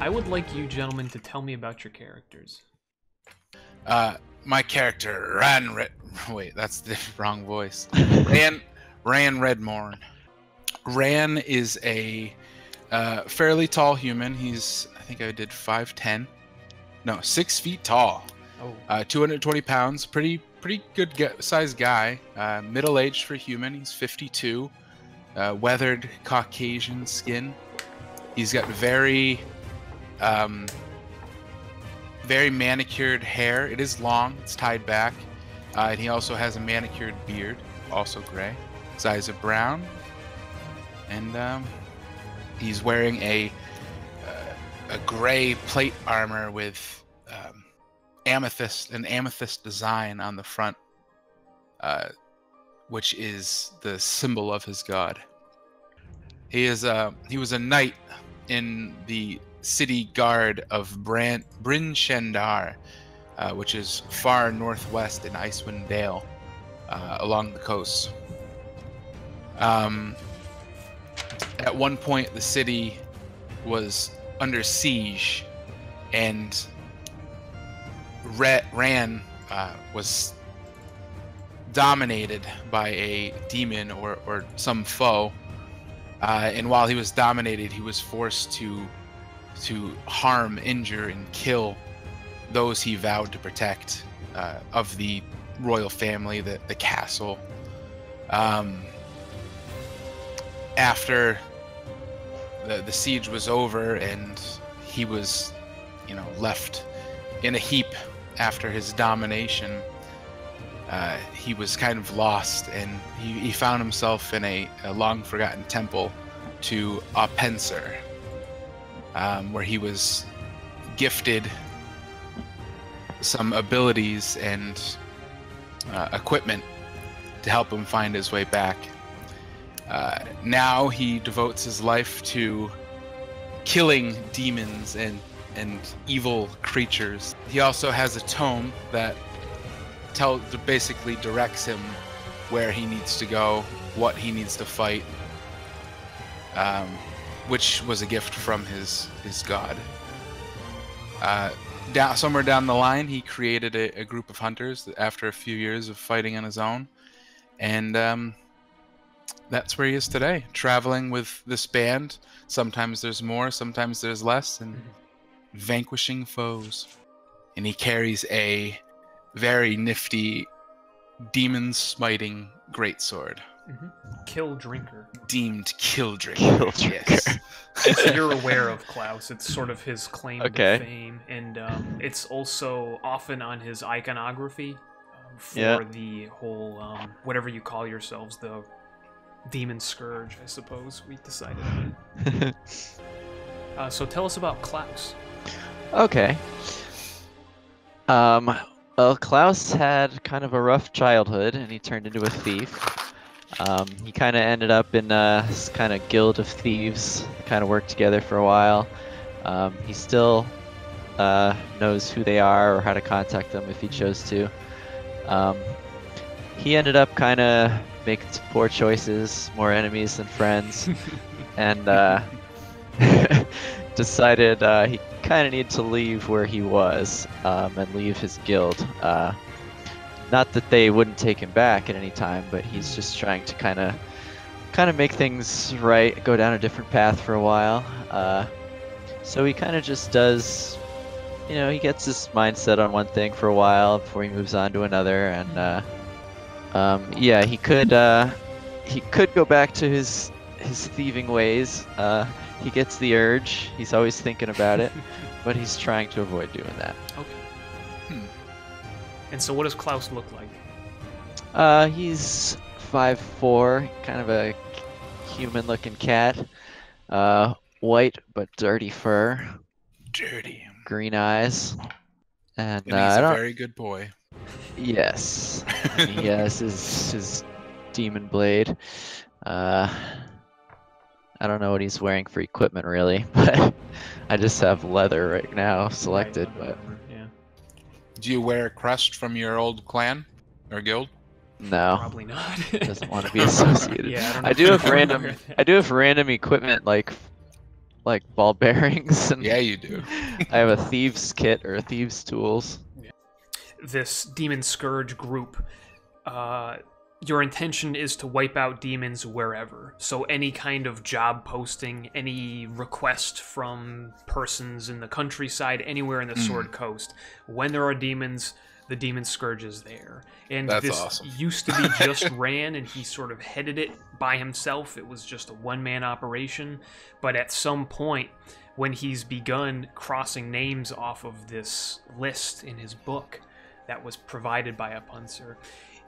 I would like you gentlemen to tell me about your characters. Uh, my character ran. Red... Wait, that's the wrong voice. Ran, Ran Redmorn. Ran is a uh, fairly tall human. He's, I think I did five ten. No, six feet tall. Oh, Uh, 220 pounds. Pretty, pretty good ge- sized guy. Uh, middle aged for human. He's 52. Uh, weathered Caucasian skin. He's got very, um, very manicured hair. It is long. It's tied back. Uh, and he also has a manicured beard, also gray. His eyes are brown. And um, he's wearing a uh, a gray plate armor with um, amethyst, an amethyst design on the front, uh, which is the symbol of his god. He is a he was a knight in the city guard of Bran- Bryn Shander, uh, which is far northwest in Icewind Dale, uh, along the coast. Um, at one point, the city was under siege, and Ra- Ran uh, was dominated by a demon or, or some foe. Uh, and while he was dominated, he was forced to to harm, injure, and kill those he vowed to protect uh, of the royal family, the, the castle. Um, after the, the siege was over and he was, you know, left in a heap after his domination, uh, he was kind of lost and he, he found himself in a, a long forgotten temple to Auppenser, um, where he was gifted some abilities and uh, equipment to help him find his way back. Uh, now he devotes his life to killing demons and and evil creatures. He also has a tome that tell basically directs him where he needs to go, what he needs to fight, um, which was a gift from his his god. Uh, down somewhere down the line, he created a, a group of hunters after a few years of fighting on his own, and um, that's where he is today, traveling with this band. Sometimes there's more, sometimes there's less, and vanquishing foes. And he carries a very nifty demon smiting greatsword, Kill Drinker. deemed kill drinker. Kill Drinker. Yes. So you're aware of Klaus. It's sort of his claim Okay. to fame, and um, it's also often on his iconography um, for Yeah. the whole um, whatever you call yourselves, the demon scourge, I suppose we decided. on. Uh, so tell us about Klaus. okay. Um, well, Klaus had kind of a rough childhood, and he turned into a thief. Um, he kind of ended up in a kind of guild of thieves. Kind of worked together for a while. Um, he still uh, knows who they are or how to contact them if he chose to. Um, he ended up kind of making some poor choices, more enemies than friends, and uh, decided uh, he kind of needed to leave where he was um, and leave his guild. Not that they wouldn't take him back at any time, but he's just trying to kind of kind of make things right, go down a different path for a while. Uh, so he kind of just does, you know, he gets his mindset on one thing for a while before he moves on to another, and uh, um, yeah, he could uh, he could go back to his his thieving ways. Uh, he gets the urge. He's always thinking about it, but he's trying to avoid doing that. Okay. And so, what does Klaus look like? Uh, he's five four, kind of a human-looking cat. Uh, white but dirty fur, Dirty. green eyes, and, And uh, he's I a don't. very good boy. Yes, yes, his his demon blade. Uh, I don't know what he's wearing for equipment really, but I just have leather right now selected. Right, But whatever, yeah, Do you wear a crest from your old clan or guild? no, probably not. doesn't want to be associated. yeah, I, don't I do have random. know where that- I do have random equipment like like ball bearings and Yeah, you do. I have a thieves kit or thieves tools. this demon scourge group uh, your intention is to wipe out demons wherever so any kind of job posting any request from persons in the countryside anywhere in the Mm. sword coast when there are demons the demon scourge is there and That's this awesome. used to be just ran and he sort of headed it by himself it was just a one-man operation but at some point when he's begun crossing names off of this list in his book that was provided by Auppenser.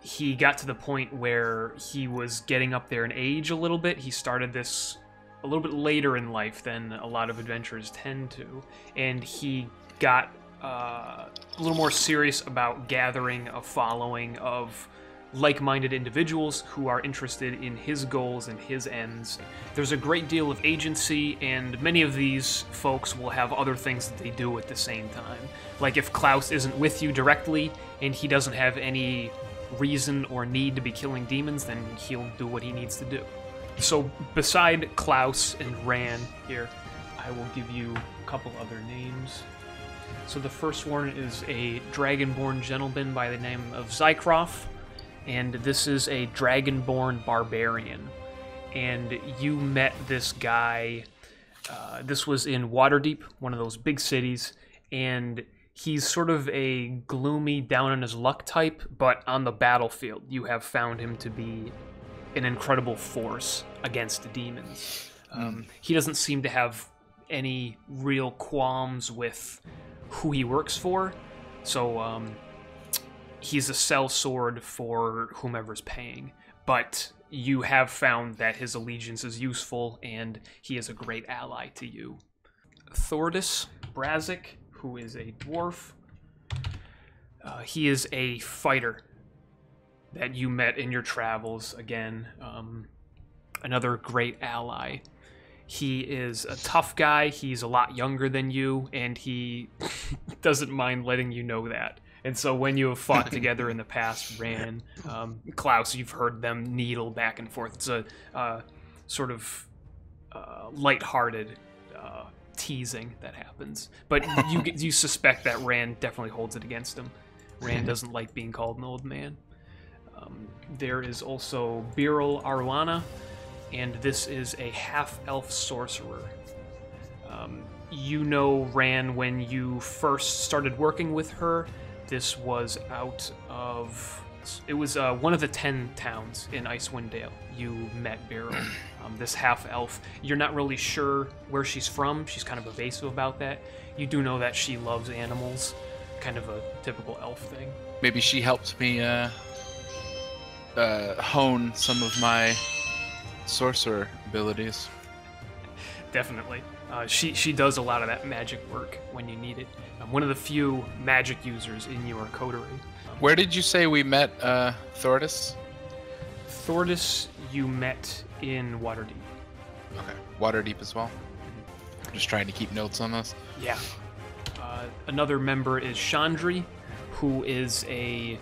He got to the point where he was getting up there in age a little bit. He started this a little bit later in life than a lot of adventurers tend to, and he got uh, a little more serious about gathering a following of like-minded individuals who are interested in his goals and his ends. There's a great deal of agency, and many of these folks will have other things that they do at the same time. Like if Klaus isn't with you directly and he doesn't have any reason or need to be killing demons, then he'll do what he needs to do. So beside Klaus and Ran here, I will give you a couple other names. So the first one is a dragonborn gentleman by the name of Zykroff, and this is a dragonborn barbarian. And you met this guy. Uh, this was in Waterdeep, one of those big cities, and he's sort of a gloomy, down on his luck type. But on the battlefield, you have found him to be an incredible force against the demons. Um, he doesn't seem to have any real qualms with who he works for, so um, he's a sell sword for whomever's paying. But you have found that his allegiance is useful, and he is a great ally to you. Thordis Brazik, who is a dwarf, uh, he is a fighter that you met in your travels. Again, um, another great ally. He is a tough guy. He's a lot younger than you, and he doesn't mind letting you know that. And so when you have fought together in the past, Ran, um, Klaus, you've heard them needle back and forth. It's a uh, sort of uh, lighthearted uh, teasing that happens. But you you suspect that Rand definitely holds it against him. Rand doesn't like being called an old man. Um, there is also Biril Arwana, and this is a half elf sorcerer. Um, you know Ran when you first started working with her. This was out of. It was uh, one of the ten towns in Icewind Dale. You met Beryl, um, this half elf. You're not really sure where she's from. She's kind of evasive about that. You do know that she loves animals, kind of a typical elf thing. Maybe she helped me uh, uh, hone some of my sorcerer abilities. Definitely. Uh, she she does a lot of that magic work when you need it. Um, one of the few magic users in your coterie. Where did you say we met uh, Thordis? Thordis, you met in Waterdeep. Okay, Waterdeep as well. Just trying to keep notes on this. Yeah. Uh, another member is Chandri, who is a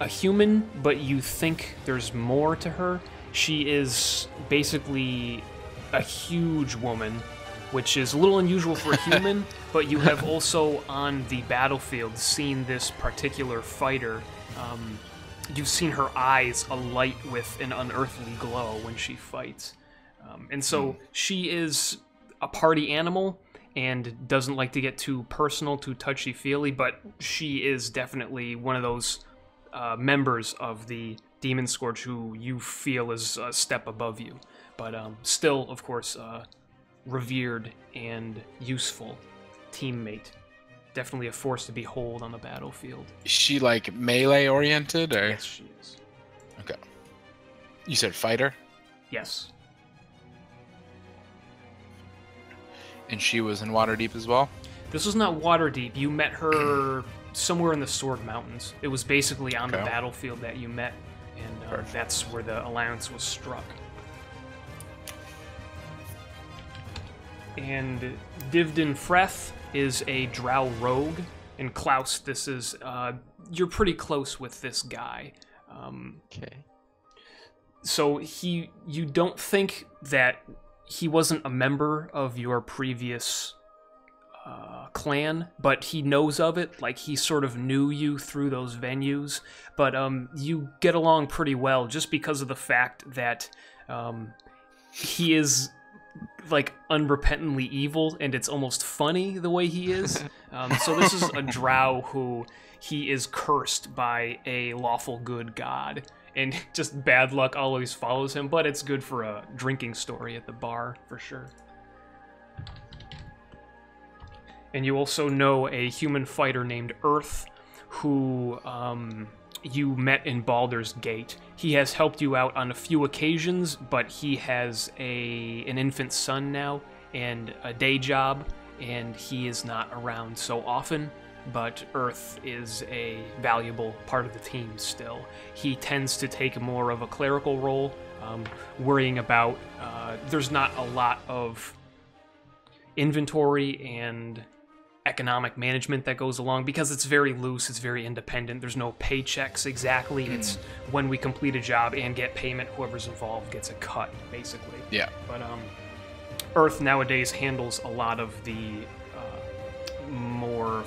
a human, but you think there's more to her. She is basically a huge woman, which is a little unusual for a human, but you have also on the battlefield seen this particular fighter. Um, you've seen her eyes alight with an unearthly glow when she fights. Um, and so she is a party animal and doesn't like to get too personal, too touchy feely, but she is definitely one of those uh, members of the Demon Scourge who you feel is a step above you. But um, still, of course, uh, revered and useful teammate. Definitely a force to behold on the battlefield. Is she like melee oriented or? Yes, she is. Okay. You said fighter, Yes. and she was in Waterdeep as well. This was not Waterdeep. You met her somewhere in the Sword Mountains. It was basically on the battlefield that you met, and uh, that's where the alliance was struck. And Divden Freth is a Drow rogue, and Klaus, this is uh, you're pretty close with this guy. Um, Okay. so he you don't think that he wasn't a member of your previous uh, clan, but he knows of it. Like he sort of knew you through those venues, but um, you get along pretty well just because of the fact that um, he is like unrepentantly evil, and it's almost funny the way he is. Um, so this is a drow who he is cursed by a lawful good god. And just bad luck always follows him, but it's good for a drinking story at the bar for sure. And you also know a human fighter named Earth, who um, you met in Baldur's Gate. He has helped you out on a few occasions, but he has a an infant son now and a day job, and he is not around so often. But Earth is a valuable part of the team still. He tends to take more of a clerical role, um, worrying about. Uh, there's not a lot of inventory and economic management that goes along because it's very loose, it's very independent. There's no paychecks exactly. It's when we complete a job and get payment, whoever's involved gets a cut, basically. Yeah. But um, Earth nowadays handles a lot of the uh, more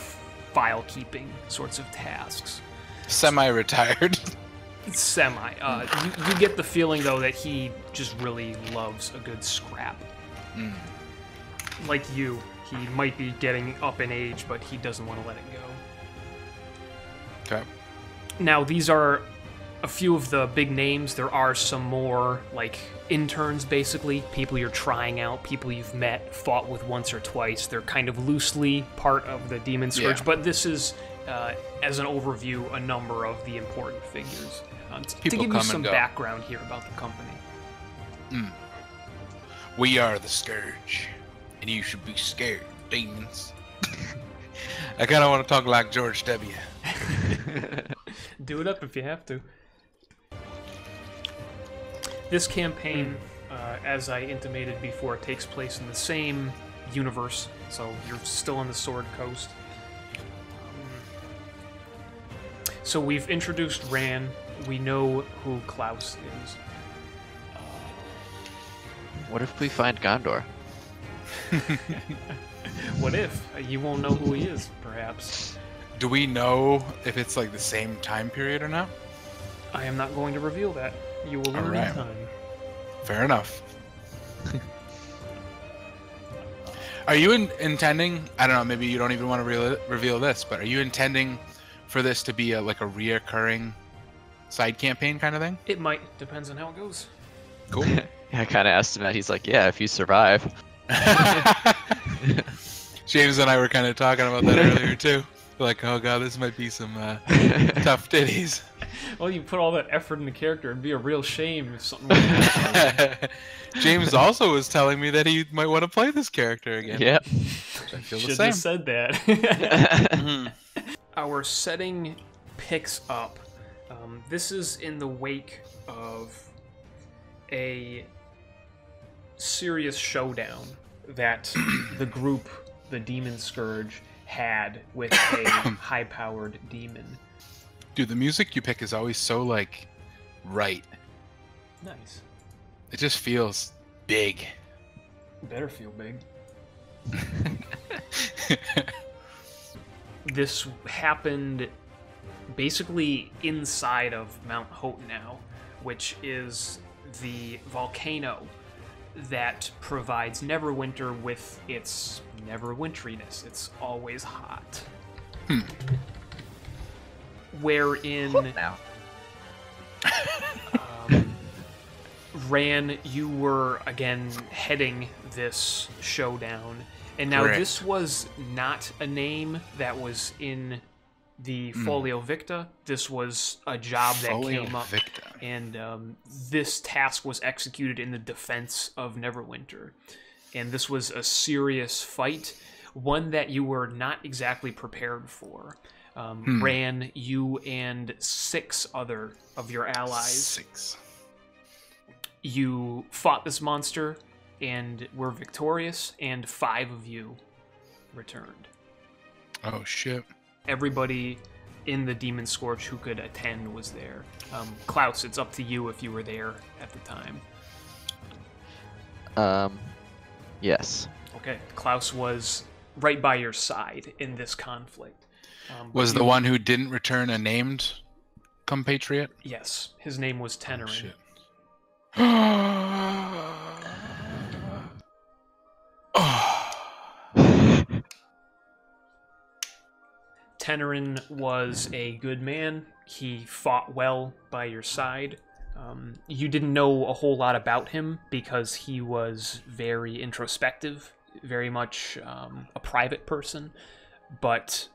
file keeping sorts of tasks. Semi-retired. Semi. Uh, you, you get the feeling though that he just really loves a good scrap. Mm. Like you, he might be getting up in age, but he doesn't want to let it go. Okay. Now, these are a few of the big names. There are some more, like, interns, basically. People you're trying out, people you've met, fought with once or twice. They're kind of loosely part of the Demon Scourge, Yeah. but this is, uh, as an overview, a number of the important figures. T- to give you some background here about the company. We are the scourge, and you should be scared, demons. I kind of want to talk like George W. Do it up if you have to. This campaign, uh, as I intimated before, takes place in the same universe, so you're still on the Sword Coast. Um, so we've introduced Ran. We know who Klaus is. What if we find Gondor? What if? You won't know who he is, perhaps. Do we know if it's like the same time period or not? I am not going to reveal that. You will learn in time. Fair enough. are you in, intending? I don't know. Maybe you don't even want to reveal, reveal this, but are you intending for this to be a, like a reoccurring side campaign kind of thing? It might. Depends on how it goes. Cool. Yeah, I kind of asked him that. He's like, yeah, if you survive. James and I were kind of talking about that earlier too. Like, oh god, this might be some uh, tough titties. Well, you put all that effort in the character. It'd be a real shame if something. went wrong. James also was telling me that he might want to play this character again. yep. I feel the Should same. have said that. Mhm. Our setting picks up. Um, this is in the wake of a serious showdown that the group, the Demon Scourge, had with a high-powered demon. Dude, the music you pick is always so like right. Nice. It just feels big. Better feel big. this happened basically inside of Mount Hotenow, which is the volcano that provides Neverwinter with its Neverwinteriness. It's always hot. Wherein now. um, Ran, you were again heading this showdown, and now Correct. this was not a name that was in the Folio Victa. This was a job that Folio came up, Victa. and um, this task was executed in the defense of Neverwinter. And this was a serious fight, one that you were not exactly prepared for. Um, Ran, you and six other of your allies Six. you fought this monster and were victorious, and five of you returned. Oh shit. Everybody in the Demon Scourge who could attend was there. Um, Klaus, it's up to you if you were there at the time. Um, yes. Okay, Klaus was right by your side in this conflict. Um, Was the you- one who didn't return a named compatriot? Yes, his name was Tenerin. Shit. oh. Tenerin was a good man. He fought well by your side. Um, you didn't know a whole lot about him because he was very introspective, very much um, a private person, but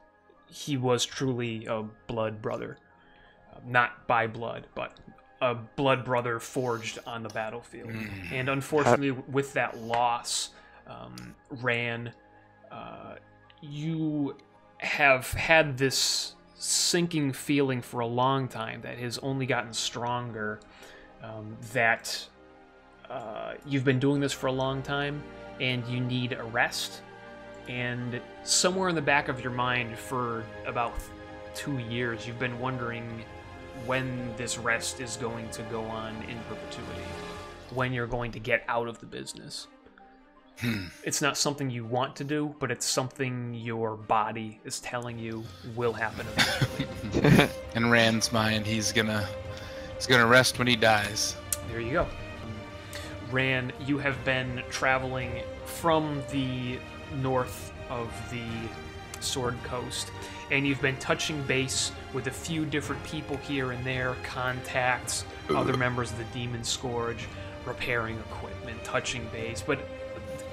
he was truly a blood brother. Uh, not by blood, but a blood brother forged on the battlefield. And unfortunately, with that loss, um, Ran, uh, you have had this sinking feeling for a long time that has only gotten stronger. Um, that uh, you've been doing this for a long time and you need a rest. And somewhere in the back of your mind, for about two years, you've been wondering when this rest is going to go on in perpetuity, when you're going to get out of the business Hmm. it's not something you want to do, but it's something your body is telling you will happen eventually. In Rand's mind, he's gonna he's gonna rest when he dies. there you go. Ran, you have been traveling from the north of the Sword Coast, and you've been touching base with a few different people here and there, contacts, other members of the Demon Scourge, repairing equipment, touching base, but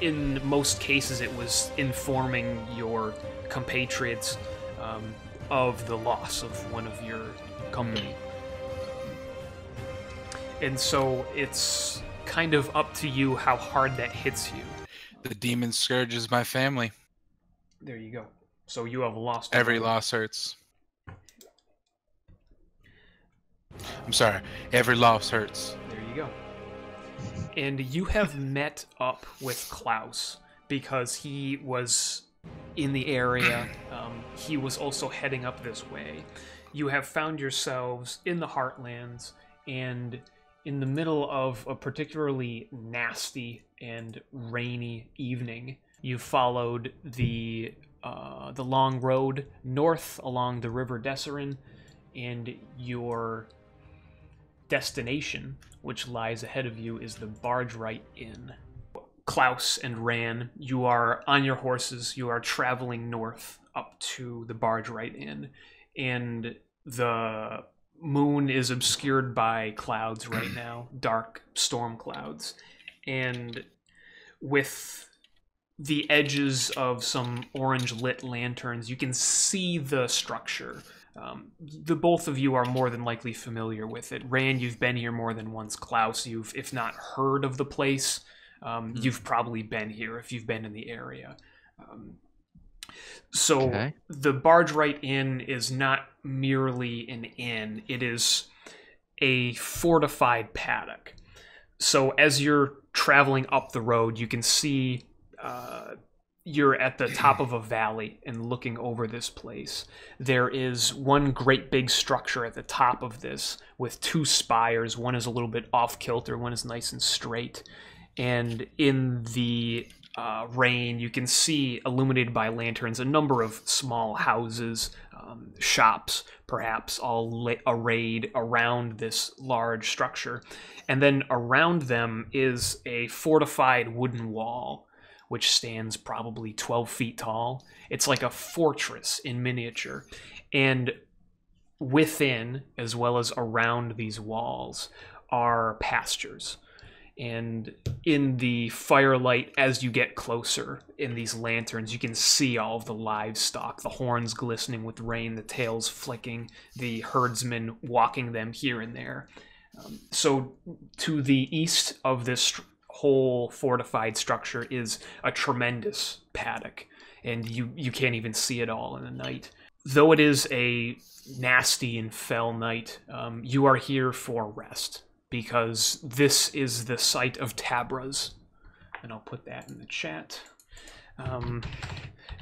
in most cases it was informing your compatriots um, of the loss of one of your company. And so it's kind of up to you how hard that hits you. The demon scourge is my family. There you go. So you have lost Every one. loss hurts. I'm sorry. Every loss hurts. There you go. And you have met up with Klaus because he was in the area. Um, he was also heading up this way. You have found yourselves in the Heartlands and in the middle of a particularly nasty and rainy evening. You followed the uh, the long road north along the River Dessarin, and your destination, which lies ahead of you, is the Bargewright Inn. Klaus and Ran, you are on your horses. You are traveling north up to the Bargewright Inn, and the moon is obscured by clouds right now, dark storm clouds, and with the edges of some orange lit lanterns, you can see the structure. Um, the both of you are more than likely familiar with it. Rand, you've been here more than once. Klaus, you've, if not heard of the place, um, you've probably been here if you've been in the area. Um, so Okay. the Bargewright Inn is not merely an inn; it is a fortified paddock. So as you're traveling up the road, you can see uh, you're at the top of a valley and looking over this place. There is one great big structure at the top of this with two spires. One is a little bit off kilter, one is nice and straight. And in the uh, rain, you can see illuminated by lanterns a number of small houses, um, shops, perhaps, all arrayed around this large structure. And then around them is a fortified wooden wall which stands probably 12 feet tall. It's like a fortress in miniature. And within, as well as around these walls, are pastures. And in the firelight, as you get closer in these lanterns, you can see all of the livestock, the horns glistening with rain, the tails flicking, the herdsmen walking them here and there. Um, so, to the east of this whole fortified structure is a tremendous paddock, and you you can't even see it all in the night. Though it is a nasty and fell night, um, you are here for rest because this is the site of Tabra's, and I'll put that in the chat. Um,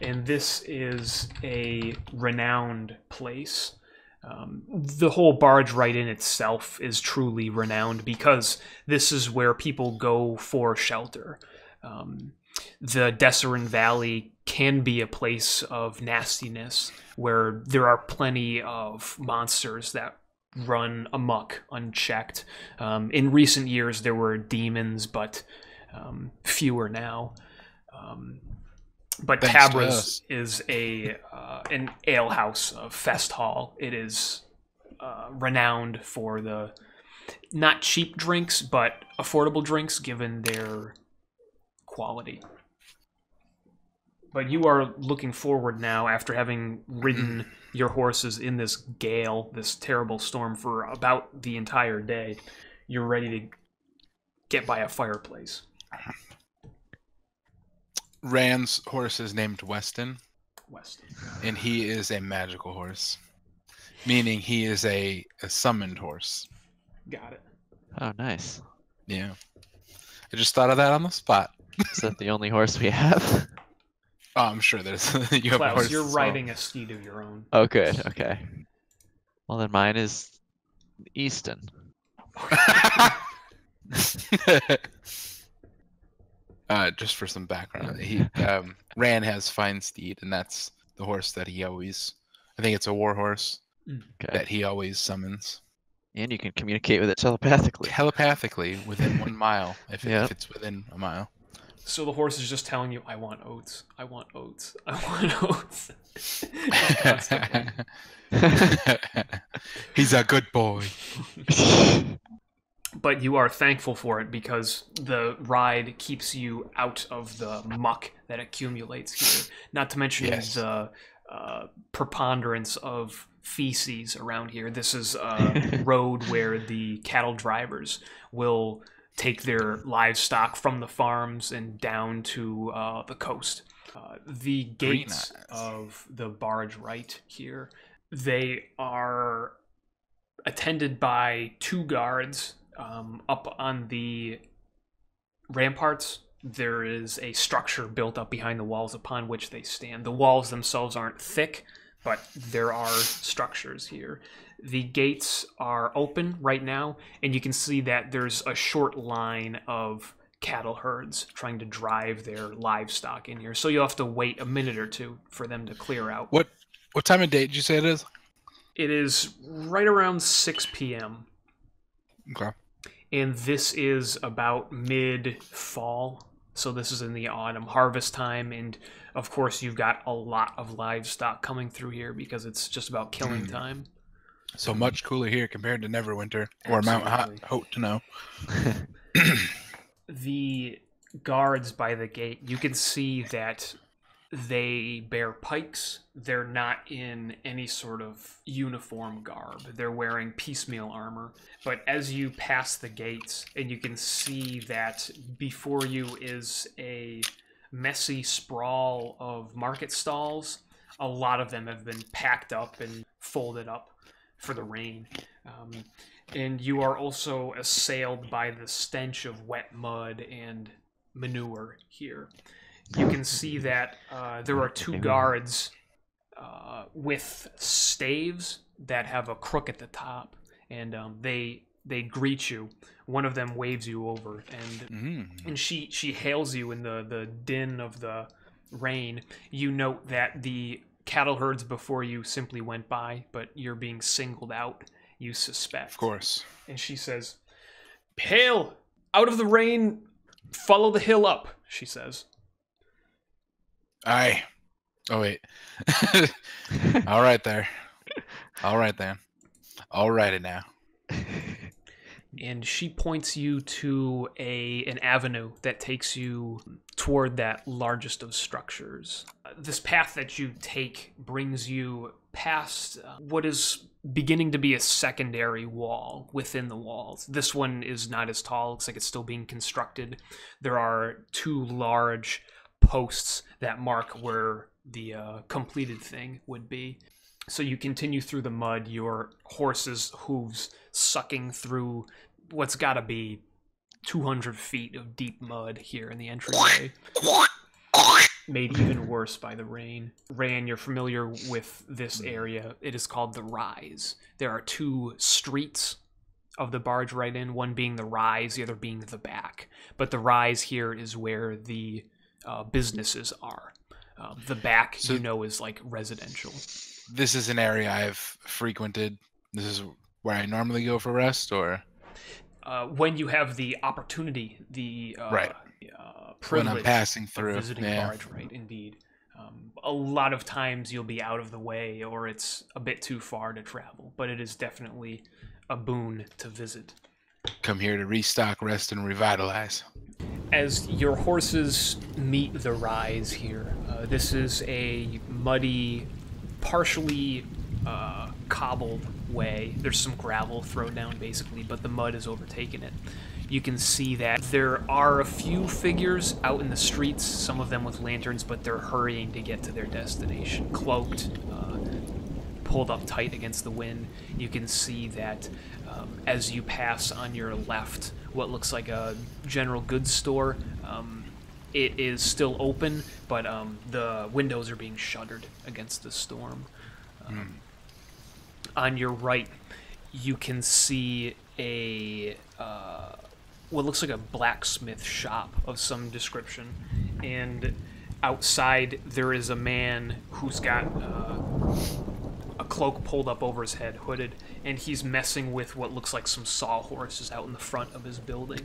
and this is a renowned place. Um, the whole Bargewright Inn itself is truly renowned because this is where people go for shelter. Um, the Dessarin Valley can be a place of nastiness where there are plenty of monsters that run amok unchecked. Um, in recent years, there were demons, but um, fewer now. Um, but Thanks Tabra's is a uh, an alehouse, a fest hall. It is uh, renowned for the not cheap drinks, but affordable drinks, given their quality. But you are looking forward now after having ridden your horses in this gale, this terrible storm for about the entire day. You're ready to get by a fireplace. Rand's horse is named Weston, Weston. and he is a magical horse, meaning he is a, a summoned horse. Got it. Oh, nice. Yeah. I just thought of that on the spot. Is that the only horse we have? Oh, I'm sure there's you have a Klaus, horse. you're so- riding a steed of your own. Oh, good. Okay. Well, then mine is Easton. uh, just for some background, he um, Ran has fine steed, and that's the horse that he always. I think it's a war horse Okay. that he always summons And you can communicate with it telepathically. telepathically within one mile, if, it, Yep. if it's within a mile. So the horse is just telling you, "I want oats. I want oats. I want oats." Constantly. He's a good boy. But you are thankful for it because the ride keeps you out of the muck that accumulates here. Not to mention Yes. the uh, preponderance of feces around here. This is a road where the cattle drivers will take their livestock from the farms and down to uh, the coast. Uh, the gates of the Bargewright here, they are attended by two guards um, up on the ramparts. There is a structure built up behind the walls upon which they stand. The walls themselves aren't thick, but there are structures here. The gates are open right now, and you can see that there's a short line of cattle herds trying to drive their livestock in here. So you'll have to wait a minute or two for them to clear out. What what time of day did you say it is? It is right around 6 p.m. Okay. and this is about mid fall so this is in the autumn harvest time and of course you've got a lot of livestock coming through here because it's just about killing Mm. time So much cooler here compared to Neverwinter or Mount Hot. Hope to know. the guards by the gate you can see that they bear pikes. They're not in any sort of uniform garb. They're wearing piecemeal armor. But as you pass the gates and you can see that before you is a messy sprawl of market stalls a lot of them have been packed up and folded up for the rain. Um, and you are also assailed by the stench of wet mud and manure here. You can see that uh, there are two guards uh, with staves that have a crook at the top, and um, they they greet you. One of them waves you over, and Mm. and she she hails you in the the din of the rain. You note that the cattle herds before you simply went by, but you're being singled out. You suspect Of course. and she says, Hail! Out of the rain, follow the hill up, she says. Aye. Oh wait. All right there. All right then. All righty now. And she points you to a an avenue that takes you toward that largest of structures. This path that you take brings you past uh, what is beginning to be a secondary wall within the walls. This one is not as tall, looks like it's still being constructed. There are two large posts that mark where the uh, completed thing would be. So you continue through the mud, your horse's hooves sucking through what's got to be 200 feet of deep mud here in the entryway. made even worse by the rain. Ran, you're familiar with this area. It is called the Rise. There are two streets of the Bargewright Inn, one being the Rise, the other being the back. But the Rise here is where the uh, businesses are. Uh, the back, So- you know, is like residential. This is an area I've frequented. This is where I normally go for rest, or Uh, when you have the opportunity, the uh, Right. uh, when I'm passing of through. visiting Yeah. barge, right? Indeed. Um, a lot of times you'll be out of the way, or it's a bit too far to travel, but it is definitely a boon to visit. Come here to restock, rest, and revitalize. As your horses meet the rise here, uh, this is a muddy, partially uh, cobbled way. There's some gravel thrown down basically, but the mud has overtaken it. You can see that there are a few figures out in the streets, some of them with lanterns, but they're hurrying to get to their destination, cloaked, uh, pulled up tight against the wind. You can see that um, as you pass on your left, what looks like a general goods store. Um, it is still open, but um, the windows are being shuttered against the storm. Um, On your right, you can see a uh, what looks like a blacksmith shop of some description, and outside there is a man who's got uh, a cloak pulled up over his head, hooded, and he's messing with what looks like some sawhorses out in the front of his building.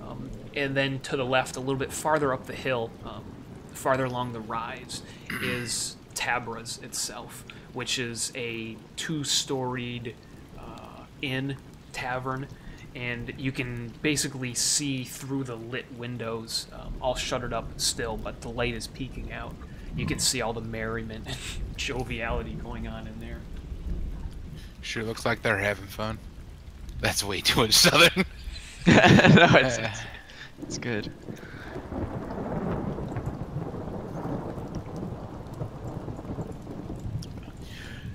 Um, and then to the left, a little bit farther up the hill, um, farther along the rise, is Tabra's itself, which is a two-storied uh, inn tavern, and you can basically see through the lit windows, um, all shuttered up still, but the light is peeking out. You can see all the merriment and joviality going on in there. Sure looks like they're having fun. That's way too much southern. no, it's, Uh, it's, it's good.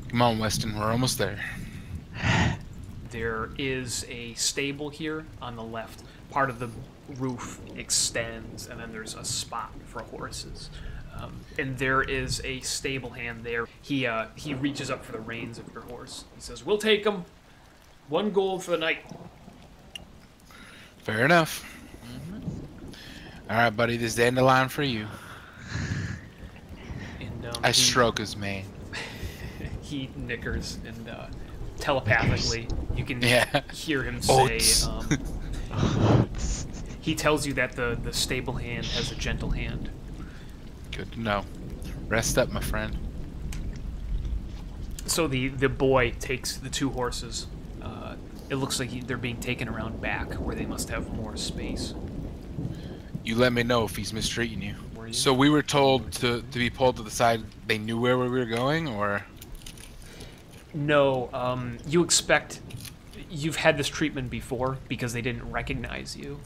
Come on, Weston, we're almost there. There is a stable here on the left. Part of the roof extends, and then there's a spot for horses. Um, and there is a stable hand there. He uh, he reaches up for the reins of your horse. He says, "We'll take him. One gold for the night." Fair enough. All right, buddy, this dandelion for you. And um, I he- stroke his mane. he nickers and uh, telepathically you can Yeah. hear him say um, he tells you that the, the stable hand has a gentle hand Good to know. Rest up, my friend. so the, the boy takes the two horses uh, it looks like he, they're being taken around back where they must have more space You let me know if he's mistreating you. You? So we were told to, to be pulled to the side. They knew where we were going, or no um, you expect you've had this treatment before because they didn't recognize you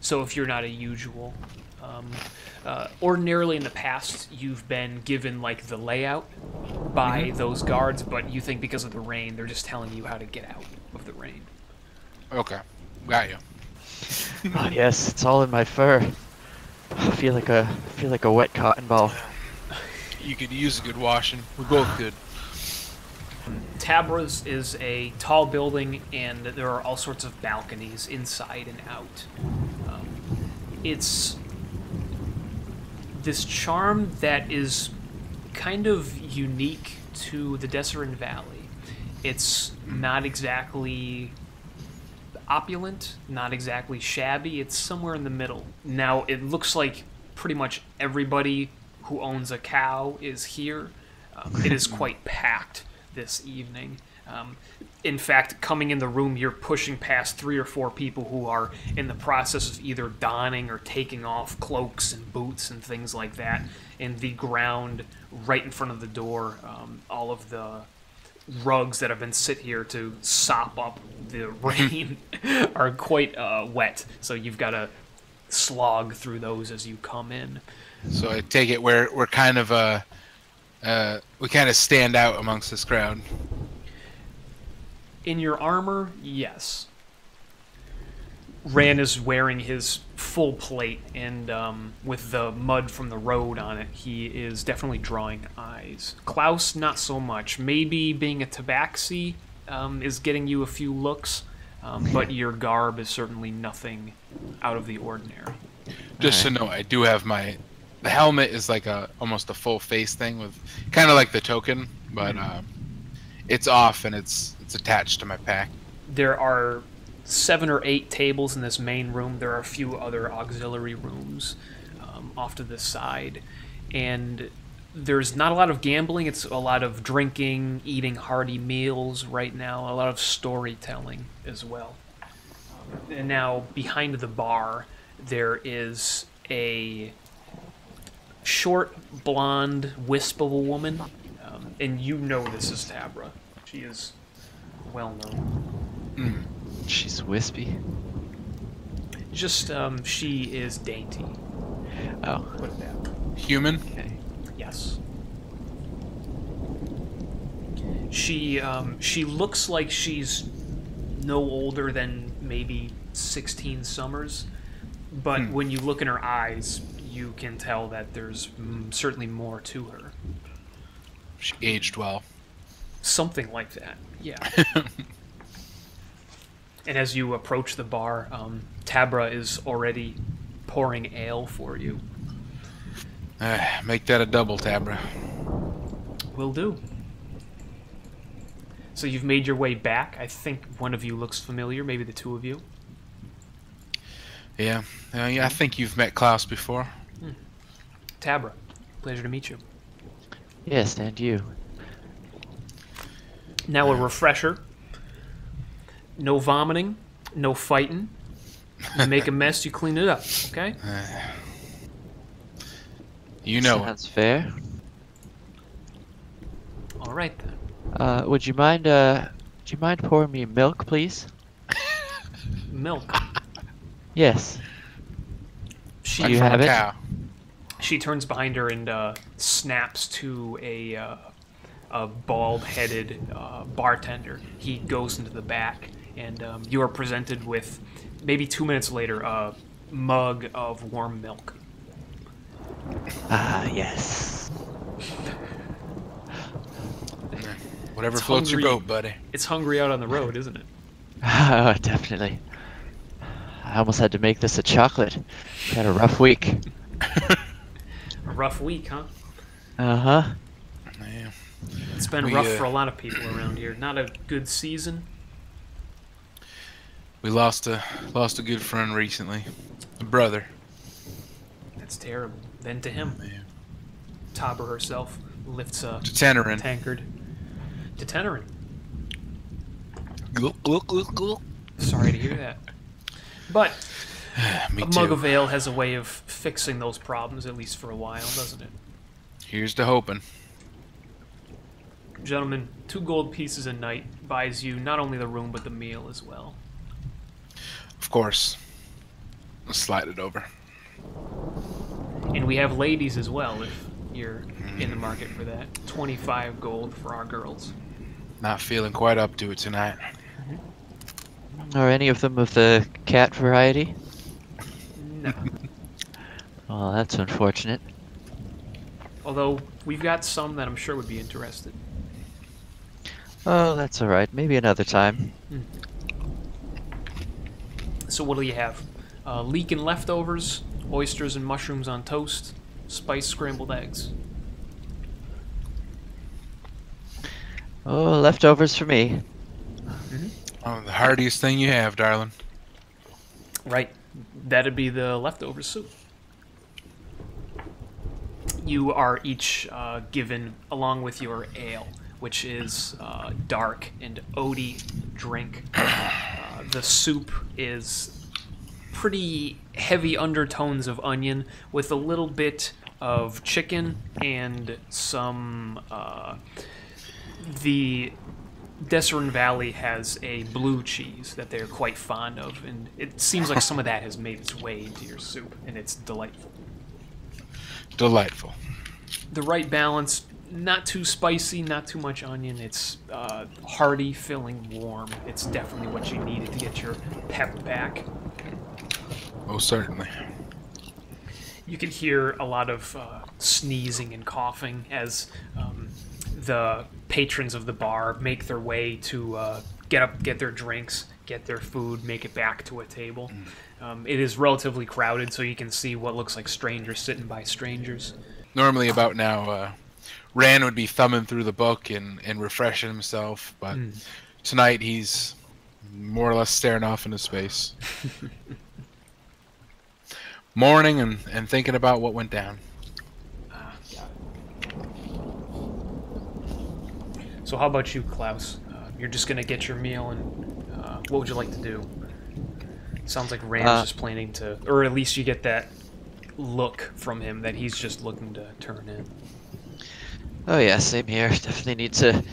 so if you're not a usual um, uh, ordinarily in the past you've been given like the layout by those guards but you think because of the rain they're just telling you how to get out of the rain okay, got you. Oh, yes, it's all in my fur. I feel like a I feel like a wet cotton ball. You could use a good washing. We're both good. Tabra's is a tall building, and there are all sorts of balconies inside and out. Um, it's this charm that is kind of unique to the Dessarin Valley. It's not exactly opulent, not exactly shabby. It's somewhere in the middle. Now, it looks like pretty much everybody who owns a cow is here. Um, it is quite packed this evening. Um, in fact, coming in the room, you're pushing past three or four people who are in the process of either donning or taking off cloaks and boots and things like that. In the ground, right in front of the door, um, all of the rugs that have been sit here to sop up the rain are quite uh, wet. So you've got to slog through those as you come in. So I take it we're we're kind of uh, uh, we kind of stand out amongst this crowd. In your armor, yes. Ran is wearing his full plate, and um, with the mud from the road on it, he is definitely drawing eyes. Klaus, not so much. Maybe being a tabaxi um, is getting you a few looks, um, but your garb is certainly nothing out of the ordinary. Just to know, I do have my. The helmet is like a almost a full face thing with kind of like the token, but um, it's off and it's it's attached to my pack. There are seven or eight tables in this main room. There are a few other auxiliary rooms um, off to the side, and there's not a lot of gambling. It's a lot of drinking, eating hearty meals right now. A lot of storytelling as well. And now behind the bar, there is a short, blonde wisp of a woman, um, and you know this is Tabra. She is well known. She's wispy. Just um, she is dainty. Oh, Put it that. Human. okay. Yes. She um, she looks like she's no older than maybe 16 summers, but Hmm. when you look in her eyes, you can tell that there's mm, certainly more to her. She aged well. Something like that. Yeah. and as you approach the bar, um, Tabra is already pouring ale for you. Ah, make that a double, Tabra. Will do. So you've made your way back. I think one of you looks familiar, maybe the two of you. Yeah. Uh, yeah. I think you've met Klaus before. Tabra, pleasure to meet you. Yes, and you. Now a refresher. No vomiting, no fighting. You make a mess, you clean it up, okay? You know. it. Sounds fair. All right then. Uh, would you mind, uh, would you mind pouring me milk, please? Milk. Yes. She Do you From a have it? cow. she turns behind her and uh, snaps to a uh, a bald-headed uh, bartender. He goes into the back, and um, you are presented with, maybe two minutes later, a mug of warm milk. Ah, yes. Whatever It's floats your boat, buddy. It's hungry out on the road, isn't it? Oh, definitely. I almost had to make this a chocolate. Had a rough week. A rough week, huh? Uh huh. Yeah. It's been We, rough uh, for a lot of people around here. Not a good season. We lost a lost a good friend recently, a brother. That's terrible. Then to him, Yeah. Tabra herself lifts a To Tenerin. tankard. To Tenerin. Gulp, gulp, gulp, gulp. Sorry to hear that. But Me a too. mug of ale has a way of fixing those problems, at least for a while, doesn't it? Here's to hoping. Gentlemen, two gold pieces a night buys you not only the room but the meal as well. Of course. I'll slide it over. And we have ladies as well if you're in the mm. market for that. 25 gold for our girls. Not feeling quite up to it tonight. Mm-hmm. Are any of them of the cat variety? No. Well, that's unfortunate. Although we've got some that I'm sure would be interested. Oh, that's alright. Maybe another time. So what do you have? Uh, leek and leftovers, oysters and mushrooms on toast, spiced scrambled eggs. Oh, leftovers for me. Oh, the heartiest thing you have, darling. Right. That'd be the leftover soup. You are each uh, given, along with your ale, which is uh, dark and oaty drink. Uh, the soup is pretty heavy undertones of onion with a little bit of chicken and some. Uh, the Dessarin Valley has a blue cheese that they're quite fond of, and it seems like some of that has made its way into your soup, and it's delightful. Delightful. The right balance, not too spicy, not too much onion. It's uh, hearty, filling, warm. It's definitely what you needed to get your pep back. Oh, certainly. You can hear a lot of uh, sneezing and coughing as um, the patrons of the bar make their way to uh, get up, get their drinks, get their food, make it back to a table. Um, it is relatively crowded, so you can see what looks like strangers sitting by strangers. Normally, about now, uh, Ran would be thumbing through the book and, and refreshing himself, but tonight he's more or less staring off into space. Mourning and, and thinking about what went down. So, how about you, Klaus? Uh, you're just gonna get your meal, and uh, what would you like to do? Sounds like Ran's Uh, just planning to, or at least you get that look from him that he's just looking to turn in. Oh yeah, same here. Definitely need to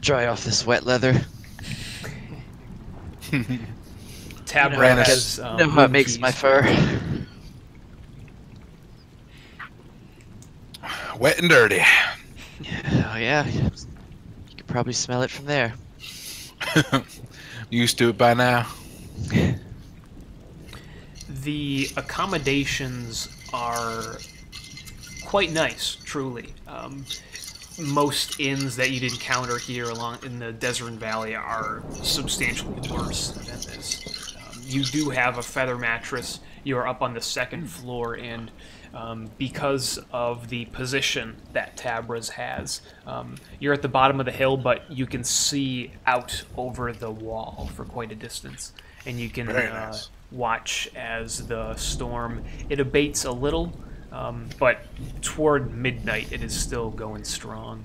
dry off this wet leather. Tab You know how- has You um, know how it makes my fur. Wet and dirty. Oh yeah, you could probably smell it from there. Used to it by now. The accommodations are quite nice, truly. Um, most inns that you'd encounter here along in the Dessarin Valley are substantially worse than this. Um, you do have a feather mattress. You're up on the second floor, and um, because of the position that Tabra's has, um, you're at the bottom of the hill, but you can see out over the wall for quite a distance, and you can Very uh, watch as the storm it abates a little, um, but toward midnight it is still going strong.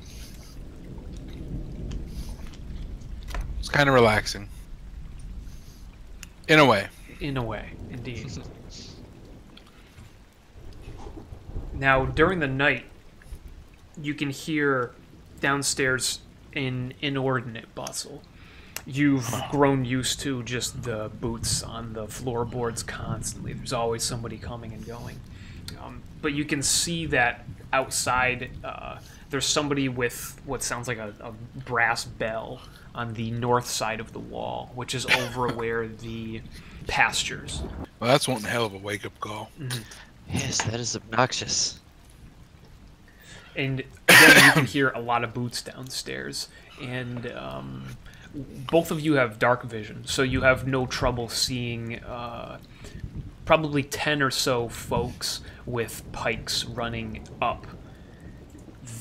It's kind of relaxing. In a way. In a way, indeed. now, during the night, you can hear downstairs an inordinate bustle. You've grown used to just the boots on the floorboards constantly. There's always somebody coming and going. Um, but you can see that outside, uh, there's somebody with what sounds like a, a brass bell on the north side of the wall, which is over where the pastures. Well, that's one hell of a wake up call. Yes, that is obnoxious. and then you can hear a lot of boots downstairs and um, both of you have dark vision so you have no trouble seeing uh, probably 10 or so folks with pikes running up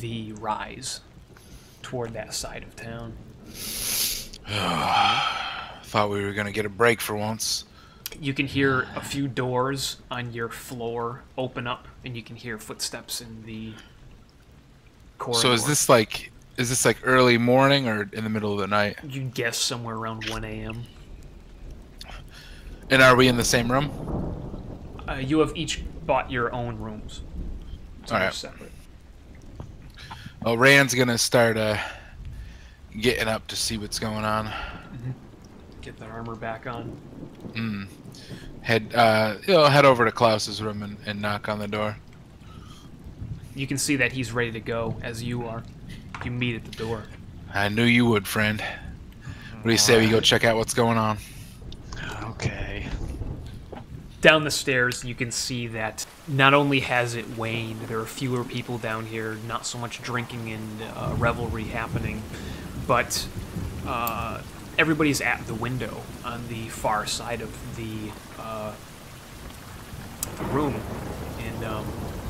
the rise toward that side of town Thought we were gonna get a break for once. you can hear a few doors on your floor open up and you can hear footsteps in the corridor. So is this like is this like early morning or in the middle of the night? you guess somewhere around 1 a.m And are we in the same room? Uh, you have each bought your own rooms. So Alright. separate. Well, Ran's gonna start uh getting up to see what's going on. Get their armor back on. Mm. Head uh he'll head over to Klaus's room and, and knock on the door. You can see that he's ready to go, as you are. You meet at the door. I knew you would, friend. What do you say we go check out what's going on? Okay. Down the stairs, you can see that not only has it waned, there are fewer people down here, not so much drinking and uh, revelry happening, but uh, everybody's at the window on the far side of the, uh, the room. And um,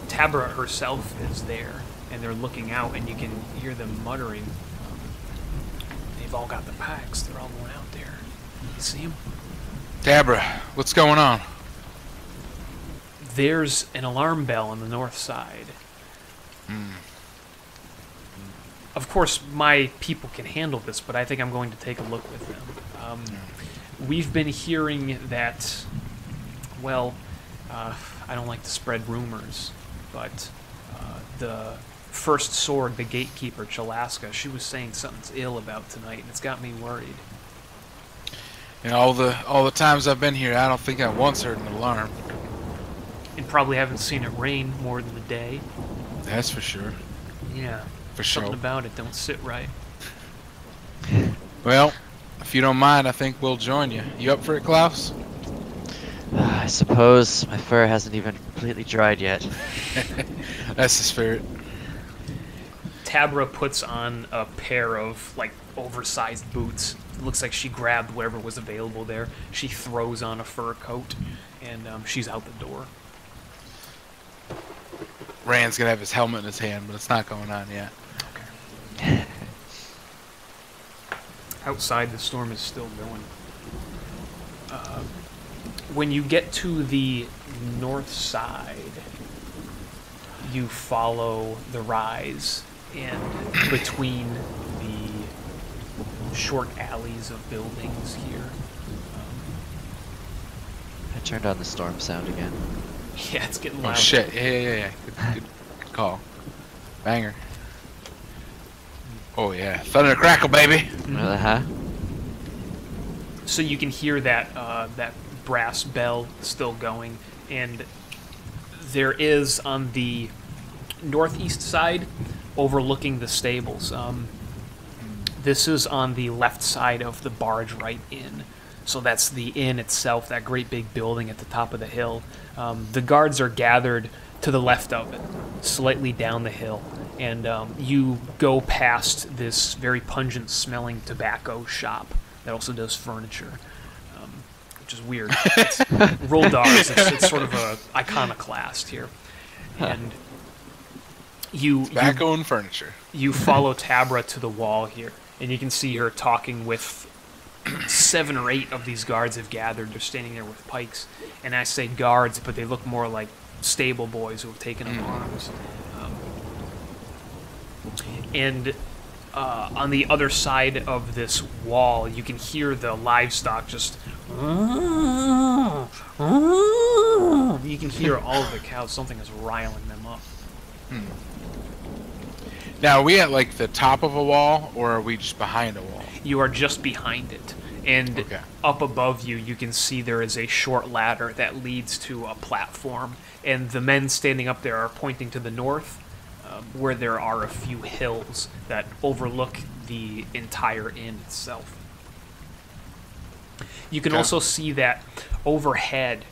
Tabra herself is there, and they're looking out, and you can hear them muttering. They've all got the packs, they're all going out there. You see them? Tabra, what's going on? There's an alarm bell on the north side. Of course, my people can handle this, but I think I'm going to take a look with them. Um, we've been hearing that, well, uh, I don't like to spread rumors, but uh, the first sword, the gatekeeper, Chalaska, she was saying something's ill about tonight, and it's got me worried. You know, all the all the times I've been here, I don't think I once heard an alarm. And probably haven't seen it rain more than a day. That's for sure. Yeah, For sure. something about it don't sit right. Well, if you don't mind, I think we'll join you. You up for it, Klaus? I suppose my fur hasn't even completely dried yet. That's the spirit. Tabra puts on a pair of like oversized boots. It looks like she grabbed whatever was available there. She throws on a fur coat, and um, she's out the door. Ran's gonna have his helmet in his hand, but it's not going on yet. Outside, the storm is still going. Uh, when you get to the north side, you follow the rise, and between the short alleys of buildings here, I turned on the storm sound again. yeah, it's getting loud. Oh loud. shit! Yeah, yeah, yeah. yeah. Good, good, good call. Banger. Oh yeah, thunder and crackle, baby. Uh huh. so you can hear that uh, that brass bell still going, and there is on the northeast side, overlooking the stables. Um, this is on the left side of the barge right inn. So that's the inn itself, that great big building at the top of the hill. Um, the guards are gathered to the left of it, slightly down the hill. And um, you go past this very pungent smelling tobacco shop that also does furniture, um, which is weird. It's, Roldars, it's, it's sort of a iconoclast here. And you, you Tobacco and furniture. you follow Tabra to the wall here, and you can see her talking with seven or eight of these guards have gathered. They're standing there with pikes, and I say guards, but they look more like stable boys who have taken up arms. Um, and uh, on the other side of this wall, you can hear the livestock just. You can hear all of the cows. Something is riling them up. Now, are we at like the top of a wall, or are we just behind a wall? you are just behind it and Okay. up above you you can see there is a short ladder that leads to a platform and the men standing up there are pointing to the north um, where there are a few hills that overlook the entire inn itself you can Okay. also see that overhead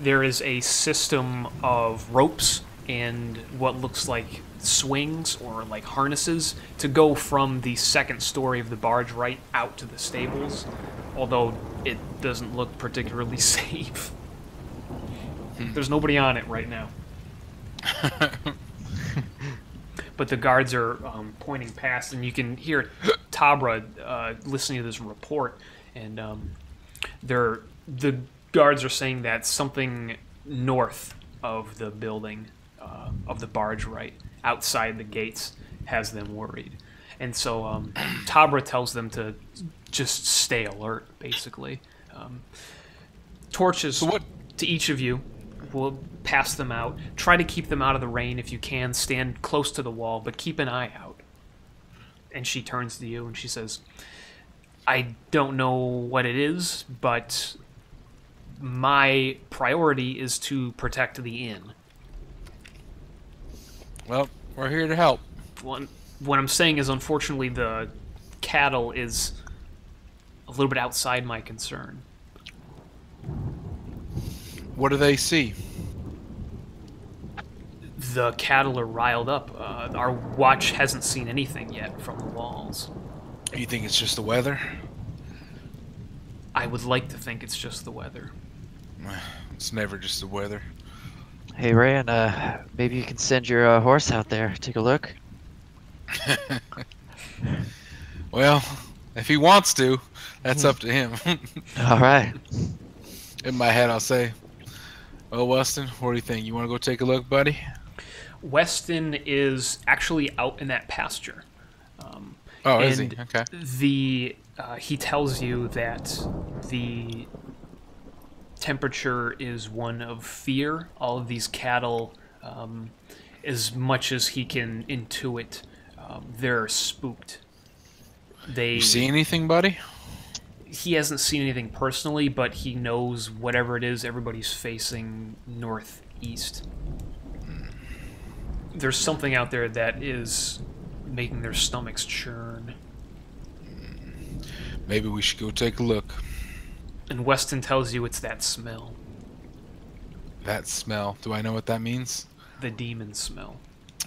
there is a system of ropes and what looks like swings or like harnesses to go from the second story of the Bargewright out to the stables, although it doesn't look particularly safe. There's nobody on it right now. but the guards are um, pointing past, and you can hear Tabra uh, listening to this report, and um, they're the guards are saying that something north of the building uh, of the Bargewright outside the gates has them worried. And so um, tabra tells them to just stay alert basically. Um, torches So what- to each of you we'll pass them out. Try to keep them out of the rain if you can. Stand close to the wall but keep an eye out. And she turns to you and she says I don't know what it is, but my priority is to protect the inn. Well, we're here to help. One, what I'm saying is, unfortunately, the cattle is a little bit outside my concern. What do they see? The cattle are riled up. Uh, our watch hasn't seen anything yet from the walls. You think it's just the weather? I would like to think it's just the weather. It's never just the weather. Hey, Ryan, uh, maybe you can send your uh, horse out there. Take a look. Well, if he wants to, that's up to him. All right. In my head, I'll say, "Well, Weston, what do you think? You want to go take a look, buddy?" Weston is actually out in that pasture. Um, Oh, is he? Okay. the uh, he tells you that the temperature is one of fear. All of these cattle, um, as much as he can intuit, um, they're spooked. They You see anything, buddy? he hasn't seen anything personally, but he knows whatever it is, everybody's facing northeast. There's something out there that is making their stomachs churn. Maybe we should go take a look. And Weston tells you it's that smell. That smell. Do I know what that means? The demon smell.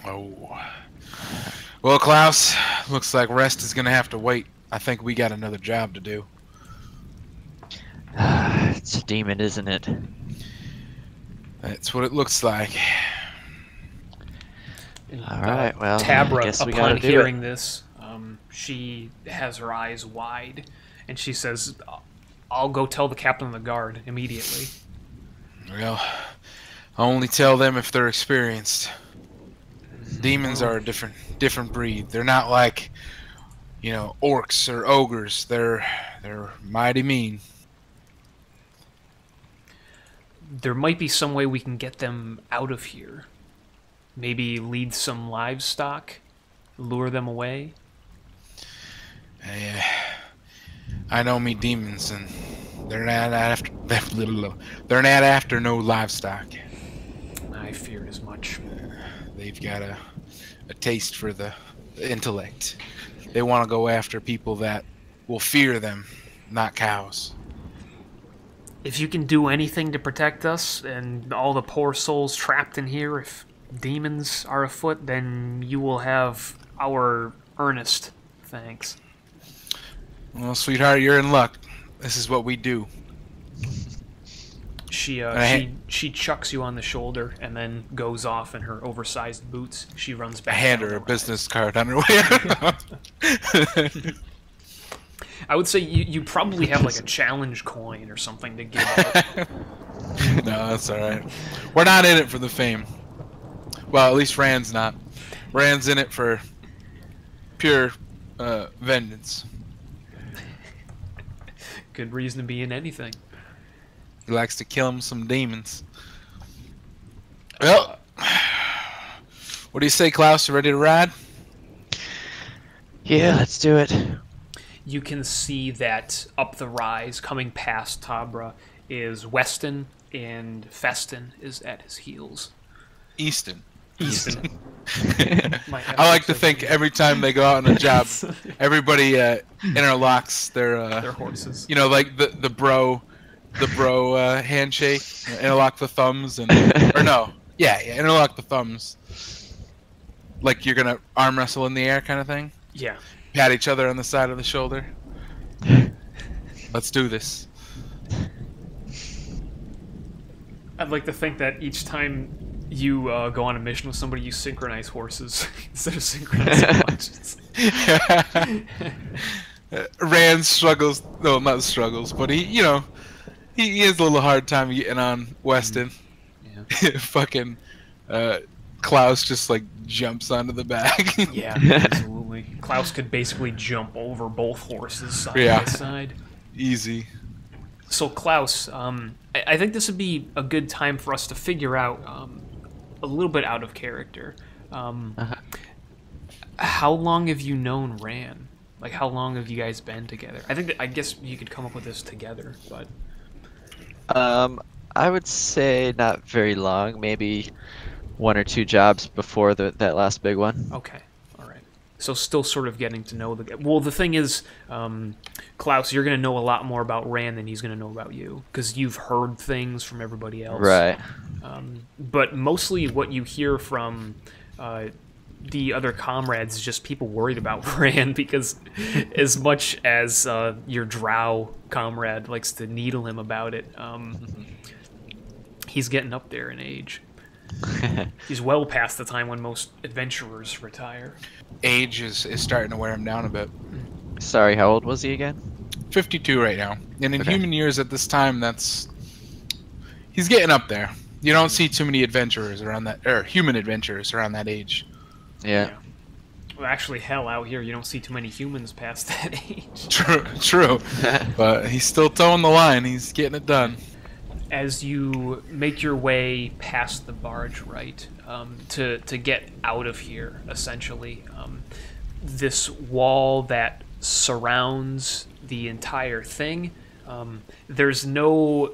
Oh. Well, Klaus, looks like rest is gonna have to wait. I think we got another job to do. it's a demon, isn't it? That's what it looks like. And, All right, well, I Tabra, guess we upon gotta do it. hearing this, um, she has her eyes wide, and she says, "I'll go tell the captain of the guard immediately." Well, I only tell them if they're experienced. Demons are a different different breed. They're not like, you know, orcs or ogres. They're they're mighty mean. There might be some way we can get them out of here. Maybe lead some livestock, lure them away. Eh, I know me demons, and they're not after they're not after no livestock. I feared as much. They've got a a taste for the intellect. They want to go after people that will fear them, not cows. If you can do anything to protect us and all the poor souls trapped in here, if demons are afoot, then you will have our earnest thanks. Well, sweetheart, you're in luck. This is what we do. She uh, she she chucks you on the shoulder and then goes off in her oversized boots. She runs I hand her a business card on her way. I would say you, you probably have like a challenge coin or something to give out. no, that's all right. We're not in it for the fame. Well, at least Ran's not. Ran's in it for pure uh, vengeance. Good reason to be in anything. He likes to kill him some demons. Well, what do you say, Klaus? You ready to ride? Yeah, let's do it. You can see that up the rise, coming past Tabra, is Weston, and Feston is at his heels. Easton. Easton. I like to think every time they go out on a job, everybody uh, interlocks their, uh, Their horses. you know, like the the bro, the bro uh, handshake, interlock the thumbs, and or no, yeah, yeah, interlock the thumbs, like you're gonna arm wrestle in the air, kind of thing. Yeah. Pat each other on the side of the shoulder. Let's do this. I'd like to think that each time you uh, go on a mission with somebody, you synchronize horses instead of synchronizing punches. Uh, Ran struggles, no, not struggles, but he, you know, he, he has a little hard time getting on Weston. Yeah. Fucking uh, Klaus just like jumps onto the back. Yeah, absolutely. Klaus could basically jump over both horses side Yeah. by side. Easy. So Klaus, um, I, I think this would be a good time for us to figure out um, a little bit out of character. Um, Uh-huh. How long have you known Ran? Like, how long have you guys been together? I think that, I guess you could come up with this together, but Um, I would say not very long. Maybe one or two jobs before the, that last big one. okay, all right. So still sort of getting to know the guy. Well, the thing is, um, Klaus, you're gonna know a lot more about Ran than he's gonna know about you because you've heard things from everybody else. Right. Um, but mostly what you hear from uh, the other comrades is just people worried about Ran because as much as uh, your drow comrade likes to needle him about it, um, he's getting up there in age. He's well past the time when most adventurers retire. Age is, is starting to wear him down a bit. Sorry, how old was he again? 52 right now. And in Okay. human years at this time, that's. He's getting up there. You don't see too many adventurers around that. Or human adventurers around that age. Yeah. Well, actually, hell, out here you don't see too many humans past that age. True. True. but he's still towing the line. He's getting it done. as you make your way past the Bargewright, um, to to get out of here, essentially, um, this wall that surrounds the entire thing, um, there's no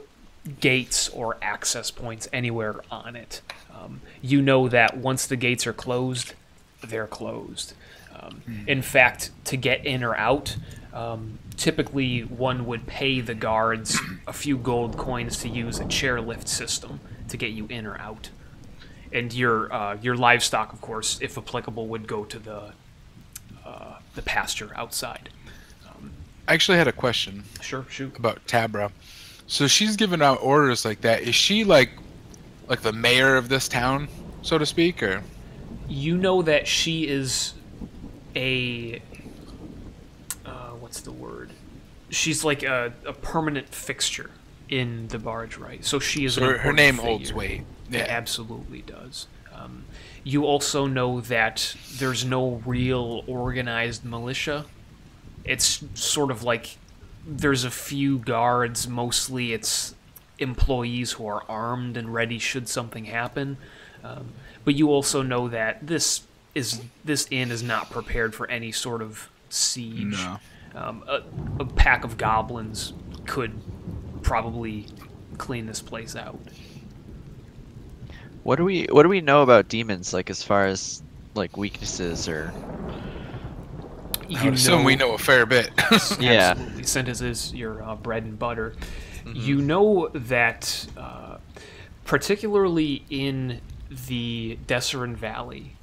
gates or access points anywhere on it. Um, you know that once the gates are closed, they're closed. Um, in fact, to get in or out, um, typically one would pay the guards a few gold coins to use a chairlift system to get you in or out. And your uh, your livestock, of course, if applicable, would go to the uh, the pasture outside. I actually had a question Sure, shoot. about Tabra. So she's giving out orders like that. Is she like like the mayor of this town, so to speak, or You know that she is a uh, what's the word? She's like a, a permanent fixture in the Bargewright? So she is. so an her, her name holds figure. weight? It Yeah. absolutely does. Um, you also know that there's no real organized militia. It's sort of like there's a few guards, mostly it's employees who are armed and ready should something happen. Um, but you also know that this is this inn is not prepared for any sort of siege. No. Um, a, a pack of goblins could probably clean this place out. What do we What do we know about demons? Like as far as like weaknesses or I would assume we know a fair bit. Yeah. Absolutely. Synthesis is your uh, bread and butter. You know that, uh, particularly in the Dessarin Valley,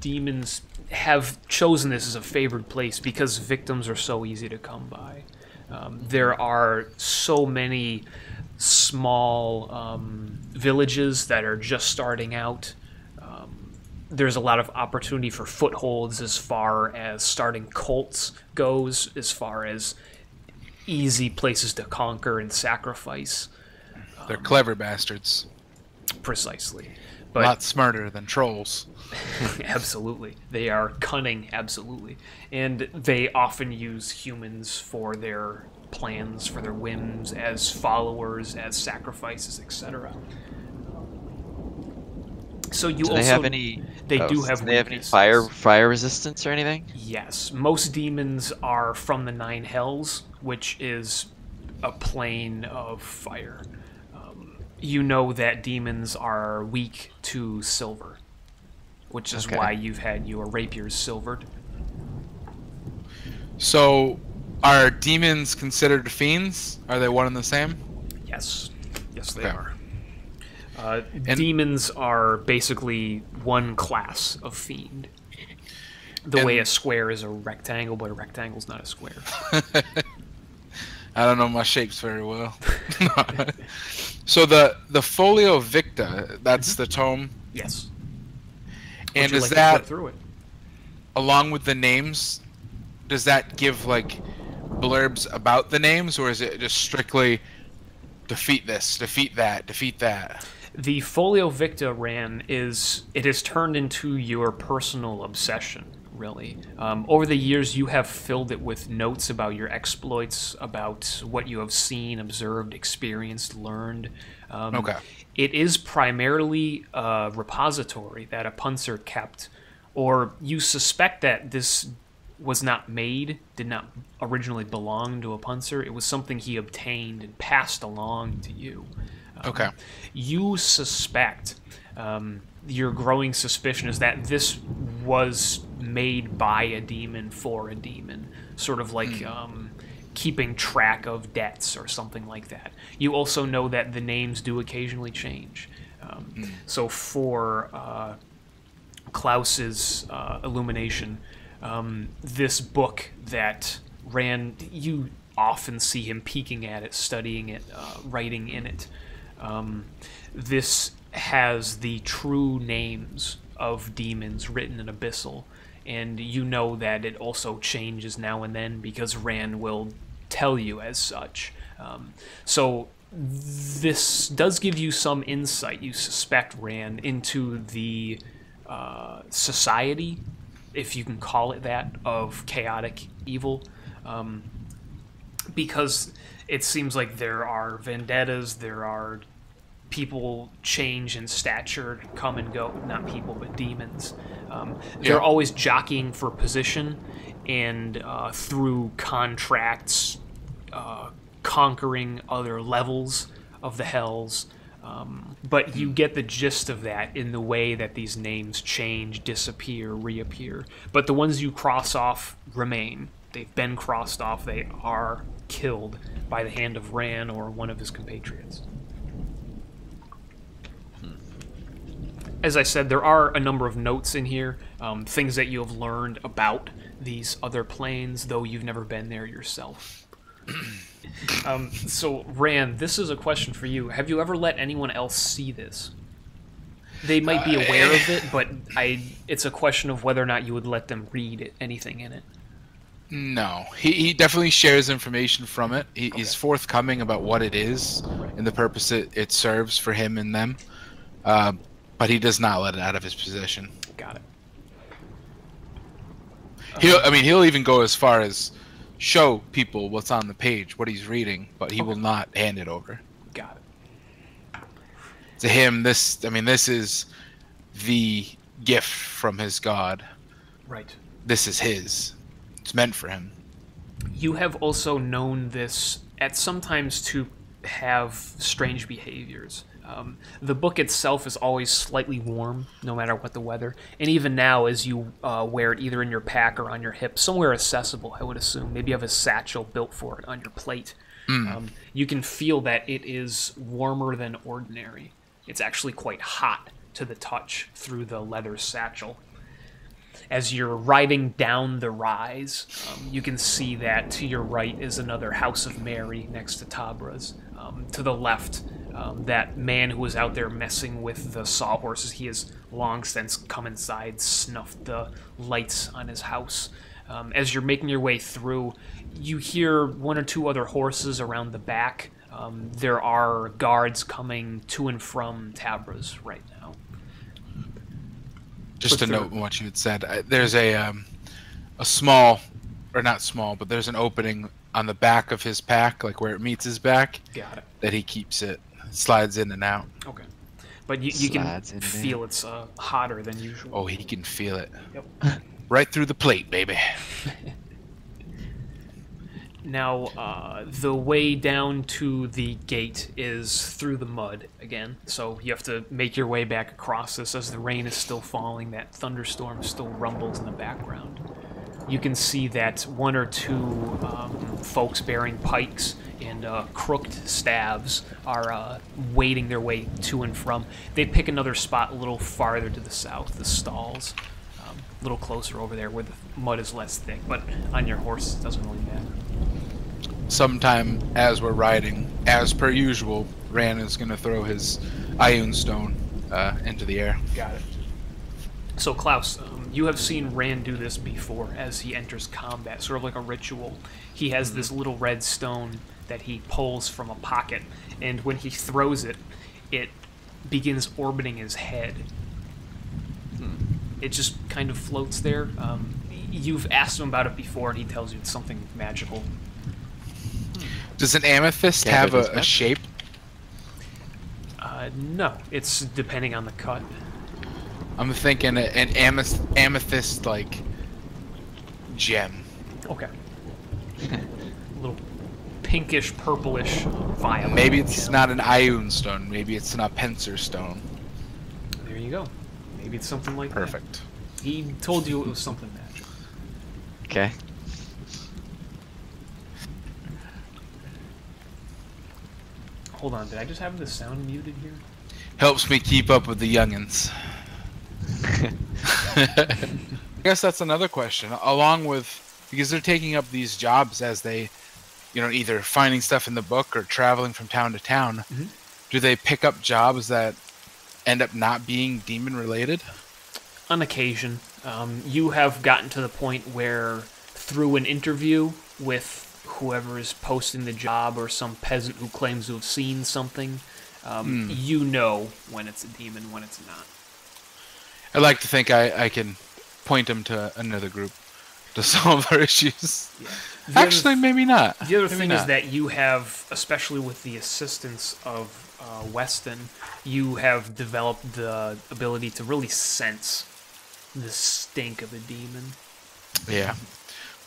demons have chosen this as a favored place because victims are so easy to come by. Um, there are so many small um, villages that are just starting out. Um, there's a lot of opportunity for footholds as far as starting cults goes, as far as easy places to conquer and sacrifice. They're clever bastards. Precisely. But, A lot smarter than trolls. absolutely. They are cunning, absolutely. And they often use humans for their plans, for their whims, as followers, as sacrifices, etc. So you do also they have any? they oh, do have do they have any fire fire resistance or anything? Yes, most demons are from the Nine Hells, which is a plane of fire. Um, you know that demons are weak to silver, which is Okay. why you've had your rapiers silvered. So, are demons considered fiends? Are they one and the same? Yes, yes, they Okay. are. Uh, And- demons are basically one class of fiend. The way a square is a rectangle, but a rectangle's not a square. I don't know my shapes very well. so the the Folio Victa, that's the tome, Yes. and is like that through it? along with the names? Does that give like blurbs about the names, or is it just strictly defeat this, defeat that, defeat that? The Folio Victa ran is it has turned into your personal obsession. Really, um, over the years, you have filled it with notes about your exploits, about what you have seen, observed, experienced, learned. Um, Okay. It is primarily a repository that Auppenser kept, or you suspect that this was not made, did not originally belong to Auppenser. It was something he obtained and passed along to you. Um, Okay. You suspect, um, your growing suspicion is that this was made by a demon for a demon, sort of like um, keeping track of debts or something like that. You also know that the names do occasionally change. Um, So for uh, Klaus's uh, illumination, um, this book that ran, you often see him peeking at it, studying it, uh, writing in it. Um, this has the true names of demons written in Abyssal, and you know that it also changes now and then because Ran will tell you as such. Um, so this does give you some insight, you suspect, Ran, into the uh, society, if you can call it that, of chaotic evil. Um, because it seems like there are vendettas, there are people change in stature, come and go. Not people, but demons. Um, they're Yeah. always jockeying for position, and uh, through contracts, uh, conquering other levels of the hells. Um, but you get the gist of that in the way that these names change, disappear, reappear. But the ones you cross off remain. They've been crossed off. They are killed by the hand of Ran or one of his compatriots. As I said, there are a number of notes in here, um, things that you have learned about these other planes, though you've never been there yourself. um, so, Ran, this is a question for you. Have you ever let anyone else see this? They might be aware of it, but I it's a question of whether or not you would let them read it, anything in it. No, he, he definitely shares information from it. He, He's forthcoming about what it is and the purpose it, it serves for him and them, uh, but he does not let it out of his possession. Got it. He'll, I mean, he'll even go as far as show people what's on the page, what he's reading, but he will not hand it over. Got it. To him, this, I mean, this is the gift from his god. Right. This is his. It's meant for him. You have also known this at sometimes to have strange behaviors. Um, the book itself is always slightly warm, no matter what the weather. And even now, as you uh, wear it either in your pack or on your hip, somewhere accessible, I would assume. Maybe you have a satchel built for it on your plate. Um, you can feel that it is warmer than ordinary. It's actually quite hot to the touch through the leather satchel as you're riding down the rise, um, you can see that to your right is another House of Mary next to Tabra's. Um, to the left, um, that man who was out there messing with the sawhorses, he has long since come inside, snuffed the lights on his house. Um, as you're making your way through, you hear one or two other horses around the back. Um, there are guards coming to and from Tabra's right now. Just to note what you had said, I- there's a um, a small, or not small, but there's an opening on the back of his pack, like where it meets his back, Got it. that he keeps it slides in and out. Okay. But you, you can Slides in and feel it's uh, hotter than usual. Oh, he can feel it Yep. right through the plate, baby. Now, uh, the way down to the gate is through the mud again, so you have to make your way back across this as the rain is still falling. That thunderstorm still rumbles in the background. You can see that one or two um, folks bearing pikes and uh, crooked staves are uh, wading their way to and from. They pick another spot a little farther to the south, the stalls, um, a little closer over there where the mud is less thick. But on your horse, it doesn't really matter. Sometime as we're riding, as per usual, Ran is gonna throw his Ion Stone uh, into the air. Got it. So, Klaus, um, you have seen Ran do this before as he enters combat, sort of like a ritual. He has this little red stone that he pulls from a pocket, and when he throws it, it begins orbiting his head. It just kind of floats there. Um, you've asked him about it before, and he tells you it's something magical. Does an amethyst Yeah, have a, a shape? Uh, no, it's depending on the cut. I'm thinking a- an amethyst, amethyst like gem. Okay. a little pinkish, purplish violet. Maybe it's not an Ion Stone. Maybe it's an Auppenser Stone. There you go. Maybe it's something like that. Perfect. He told you it was something magical. Okay. Hold on, did I just have the sound muted here? Helps me keep up with the youngins. I guess that's another question. Along with because they're taking up these jobs as they, you know, either finding stuff in the book or traveling from town to town. Mhm. Do they pick up jobs that end up not being demon related? On occasion, um, you have gotten to the point where, through an interview with whoever is posting the job or some peasant who claims to have seen something, um, you know when it's a demon, when it's not. I like to think I, I can point them to another group to solve our issues. Other- Actually, maybe not. The other Maybe thing is that you have, especially with the assistance of uh, Weston, you have developed the ability to really sense the stink of a demon. Yeah.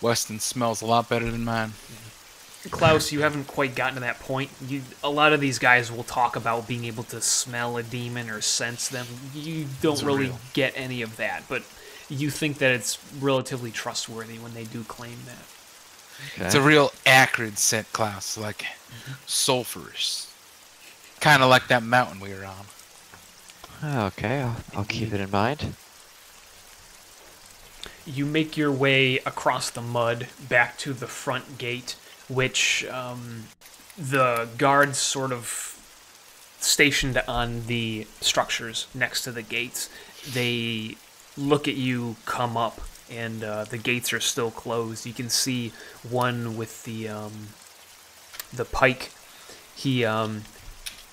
Weston smells a lot better than mine. Klaus, you haven't quite gotten to that point. You, a lot of these guys will talk about being able to smell a demon or sense them. You don't It's really real. get any of that, but you think that it's relatively trustworthy when they do claim that. It's a real acrid scent Klaus, like sulfurous. Kind of like that mountain we were on. Oh, okay, I'll, I'll keep it in mind. You make your way across the mud back to the front gate, which um, the guards sort of stationed on the structures next to the gates. They look at you come up, and uh, the gates are still closed. You can see one with the um, the pike. He um,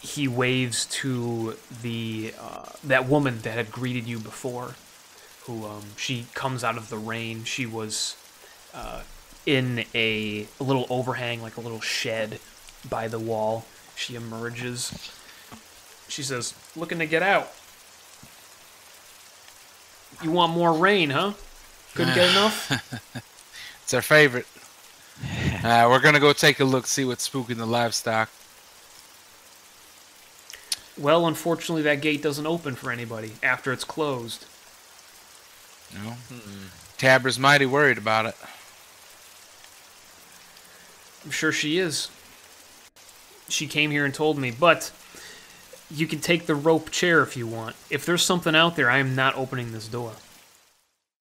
he waves to the uh, that woman that had greeted you before who um, she comes out of the rain. She was uh, in a, a little overhang, like a little shed by the wall. She emerges. She says, "Looking to get out. You want more rain, huh? Couldn't get enough." It's our favorite. Uh, we're gonna go take a look, see what's spooking the livestock. well, unfortunately, that gate doesn't open for anybody after it's closed. You know, Tabra's mighty worried about it. I'm sure she is. She came here and told me, but you can take the rope chair if you want. If there's something out there, I am not opening this door.